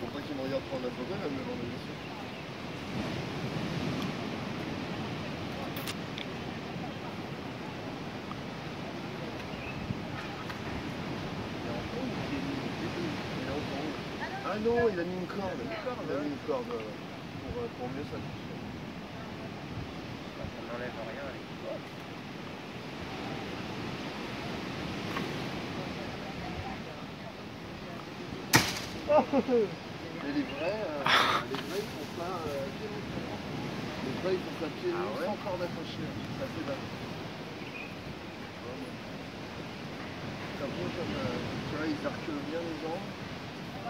Faut pas qu'il me regarde prendre la photo, Ah non, il a mis une corde. Il a mis une corde euh, pour, euh, pour mieux s'accrocher. Ça n'enlève rien avec Mais les vrais, euh, les vrais, ils font ça euh, pieds nus. Les vrais, ils font ça pieds nus Ah ouais sans corde accrochée. Ça fait dingue. C'est un peu comme, euh, tu vois, ils arquent bien les jambes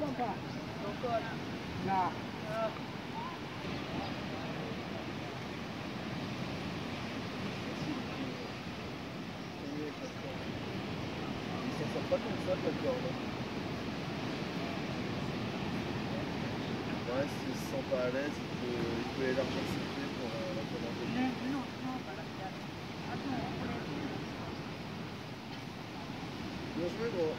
Là. Il s'en sort pas comme ça, la corde. Ouais, s'il se sent pas à l'aise, il peut, élargir ses pieds pour euh, la commander. Bien joué, gros.